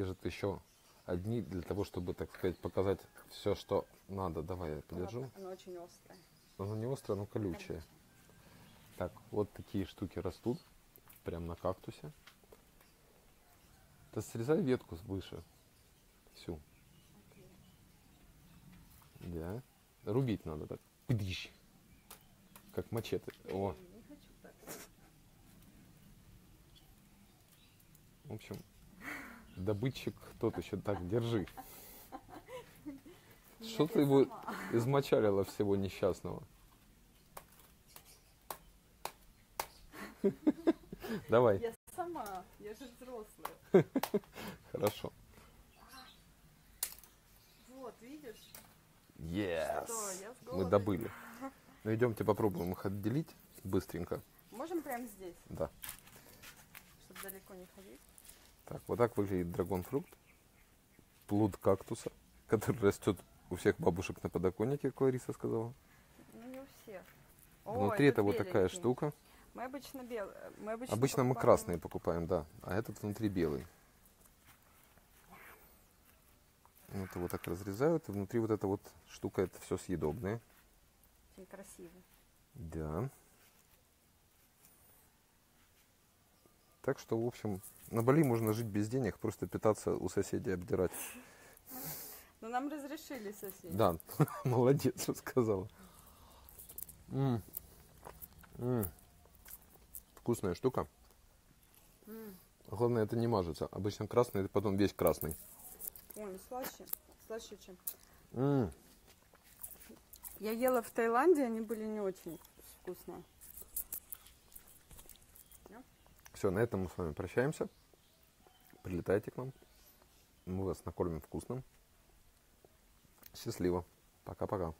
Режет еще одни для того, чтобы, так сказать, показать все, что надо. Давай я подержу. Оно очень острое. Оно не острое, оно колючее. Так, вот такие штуки растут. Прям на кактусе. Да срезай ветку выше. Всю. Да. Рубить надо так. Пдищ. Как мачете. О, Не хочу так. в общем, добытчик тот еще так, держи. Что ты его измочалила всего несчастного? Давай, Я сама, я же взрослая. хорошо. Вот, видишь? Yes. Что, Мы добыли. Ну идемте попробуем их отделить быстренько. Можем прямо здесь, Да. чтобы далеко не ходить? Так, вот так выглядит драгонфрукт. Плод кактуса, который растет у всех бабушек на подоконнике, как Лариса сказала. Ну, не у всех. О, Внутри это вот такая штука. Мы обычно белые. Мы обычно, Обычно мы покупаем- красные покупаем, да. А этот внутри белый. Вот его так разрезают, и внутри вот эта вот штука, это все съедобное. Очень красивый. Да. Так что, в общем, на Бали можно жить без денег, просто питаться у соседей обдирать. Но нам разрешили соседи. Да, молодец, рассказала. М. М. Вкусная штука. Главное, это не мажется. Обычно красный, это потом весь красный. Ой, слаще. Слаще, чем. Я ела в Таиланде, они были не очень вкусные. Все, на этом мы с вами прощаемся. Прилетайте к нам. Мы вас накормим вкусным. Счастливо. Пока-пока.